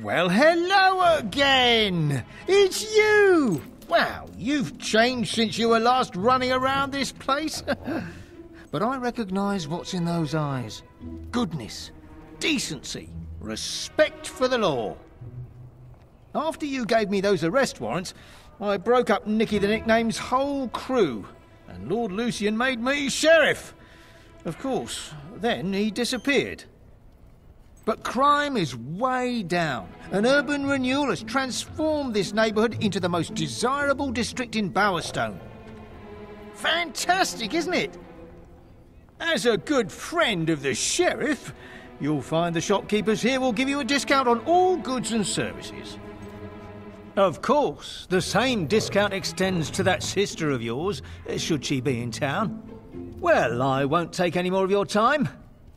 Well, hello again! It's you! Wow, you've changed since you were last running around this place. but I recognise what's in those eyes goodness, decency, respect for the law. After you gave me those arrest warrants, I broke up Nicky the Nickname's whole crew, and Lord Lucian made me sheriff. Of course, then he disappeared. But crime is way down, and urban renewal has transformed this neighbourhood into the most desirable district in Bowerstone. Fantastic, isn't it? As a good friend of the sheriff, you'll find the shopkeepers here will give you a discount on all goods and services. Of course, the same discount extends to that sister of yours, should she be in town. Well, I won't take any more of your time.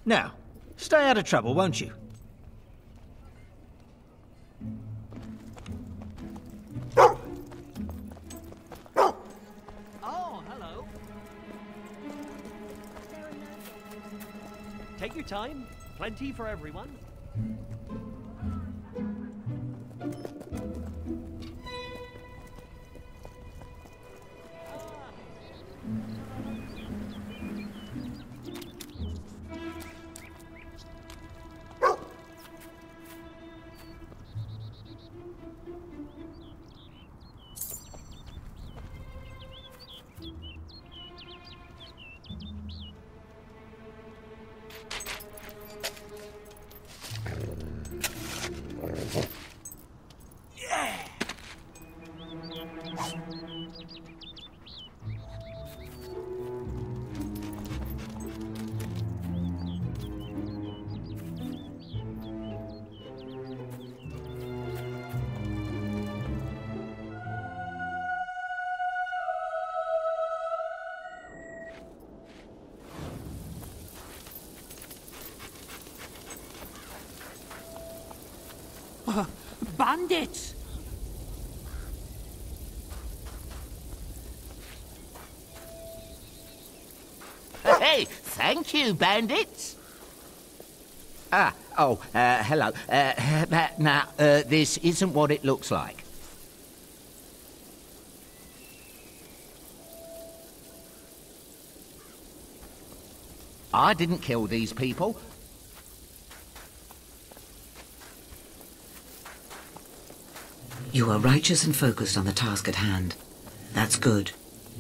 Now, stay out of trouble, won't you? Oh, hello. Take your time. Plenty for everyone. Bandits! Hey, thank you, bandits. Ah, oh, uh, hello. Uh, now, uh, this isn't what it looks like. I didn't kill these people. You are righteous and focused on the task at hand. That's good.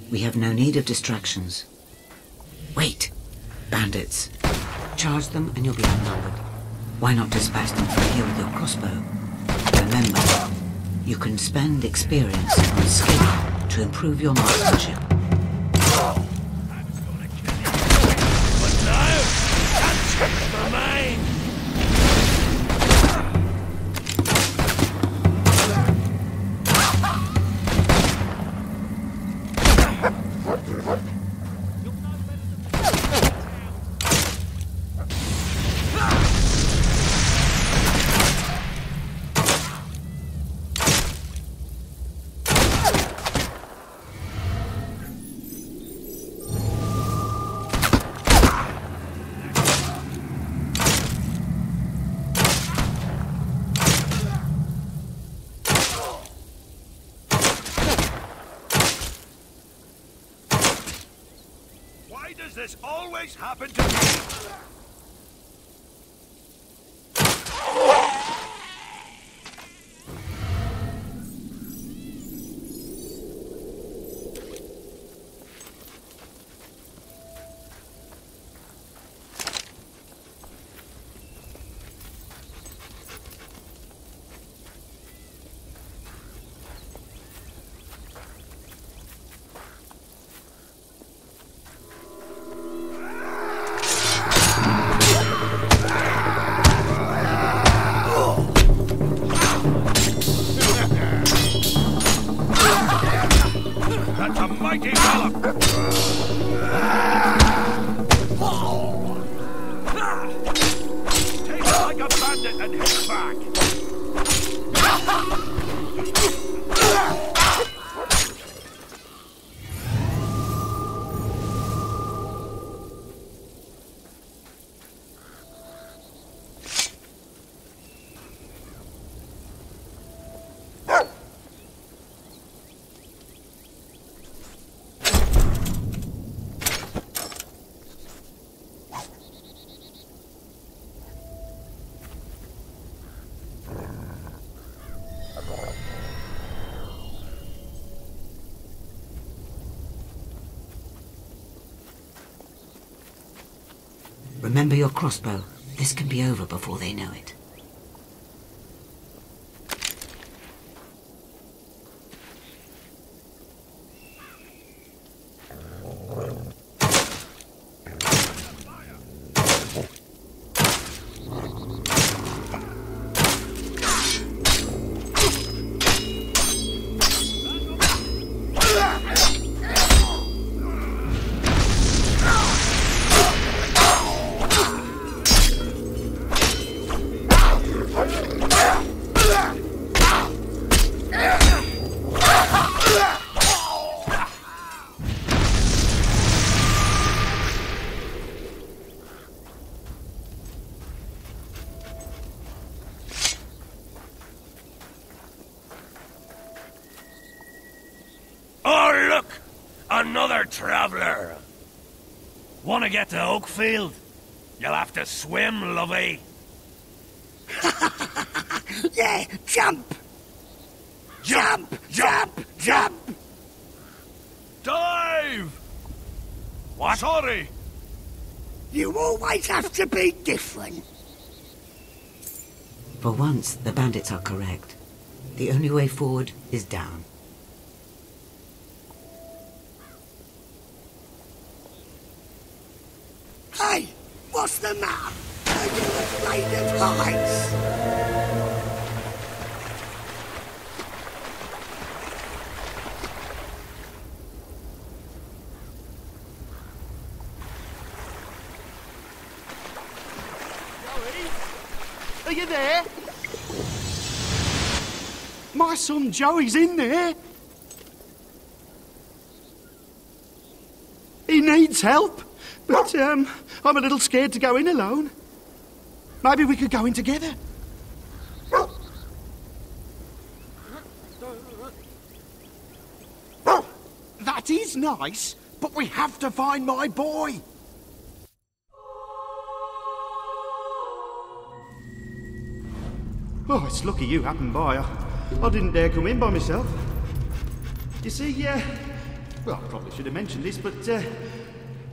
We have no need of distractions. Wait! Bandits. Charge them and you'll be outnumbered. Why not dispatch them from here with your crossbow? Remember, you can spend experience on skill to improve your marksmanship. This always happen to me? Remember your crossbow. This can be over before they know it. To get to Oakfield? You'll have to swim, lovey. Yeah, jump! Jump! Jump! Jump! Dive! What? Sorry! You always have to be different. For once, the bandits are correct. The only way forward is down. Hey, what's the matter? Are of? Are you there? My son Joey's in there. He needs help, but um, I'm a little scared to go in alone. Maybe we could go in together. That is nice, but we have to find my boy. Oh, it's lucky you happened by. I, I didn't dare come in by myself. You see, uh, well, I probably should have mentioned this, but uh,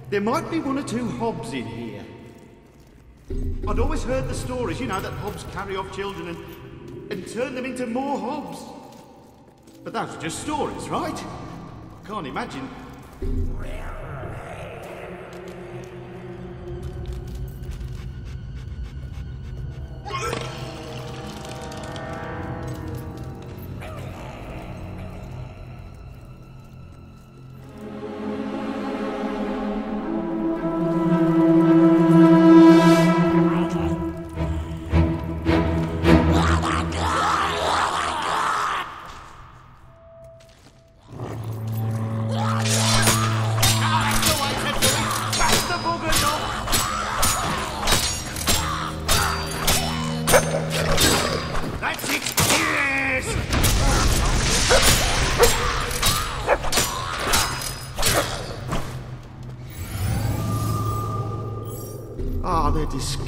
there might be one or two hobs in here. I'd always heard the stories, you know, that hobs carry off children and, and turn them into more hobs. But those are just stories, right? I can't imagine.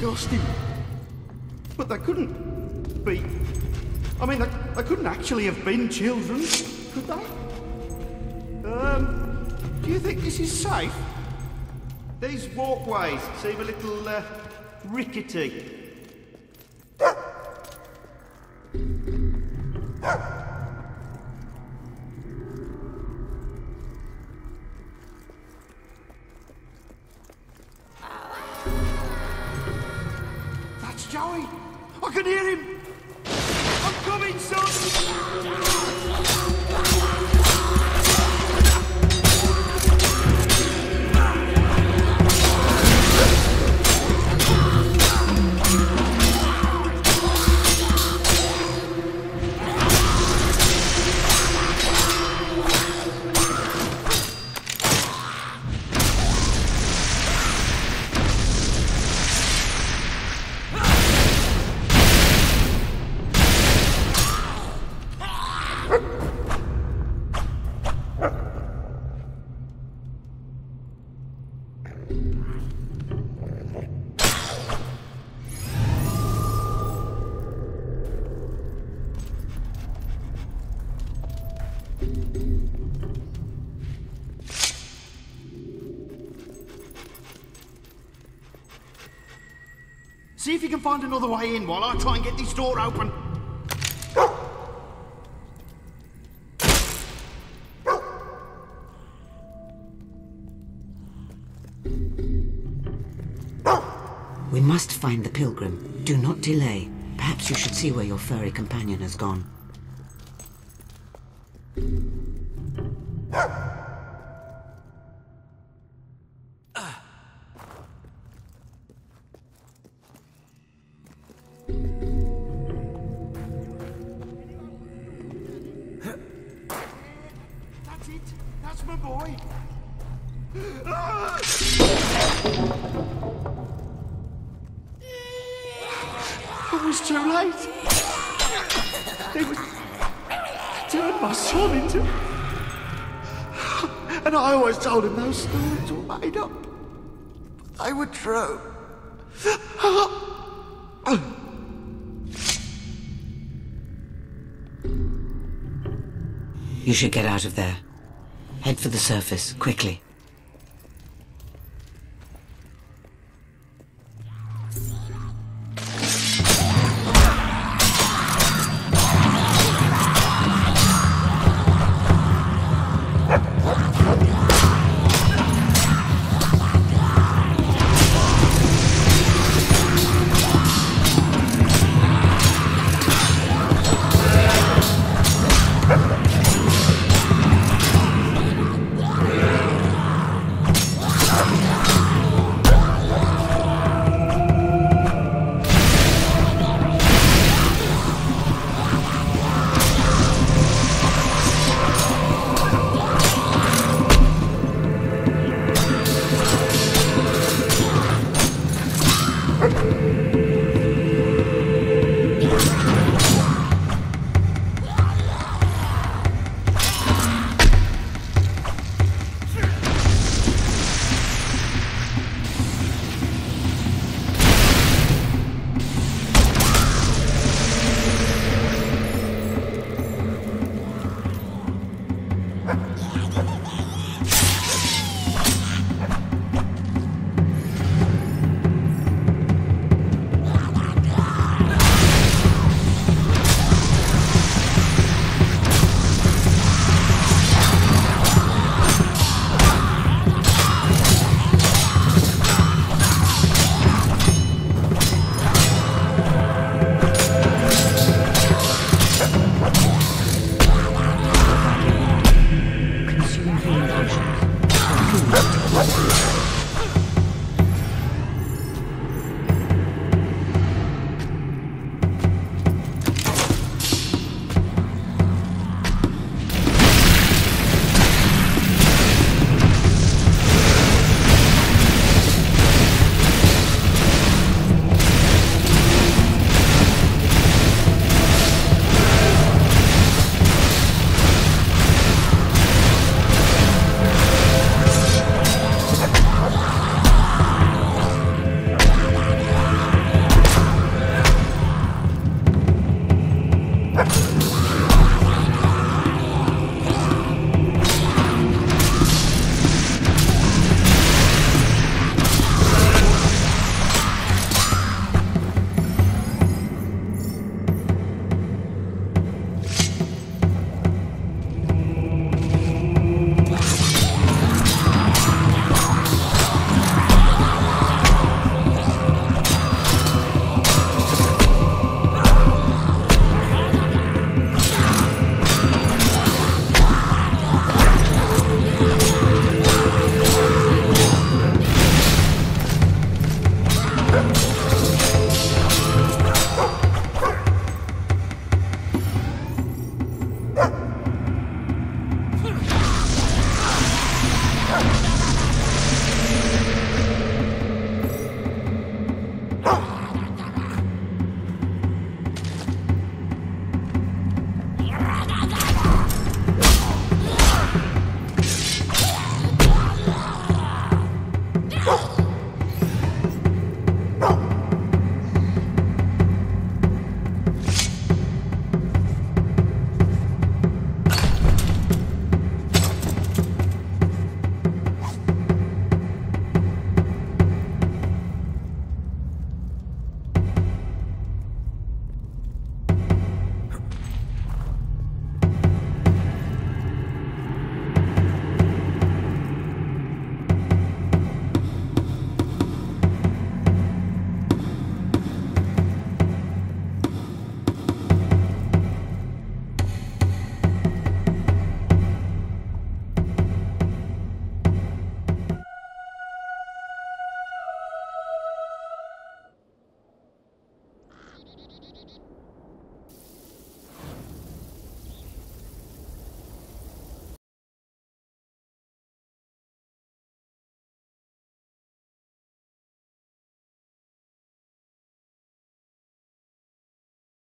Disgusting. But they couldn't be. I mean, they, they couldn't actually have been children, could they? Um, do you think this is safe? These walkways seem a little uh, rickety. See if you can find another way in while I try and get this door open. We must find the pilgrim. Do not delay. Perhaps you should see where your furry companion has gone. Was too late. They would turn my son into. And I always told him those stories were made up. They were true. You should get out of there. Head for the surface, quickly.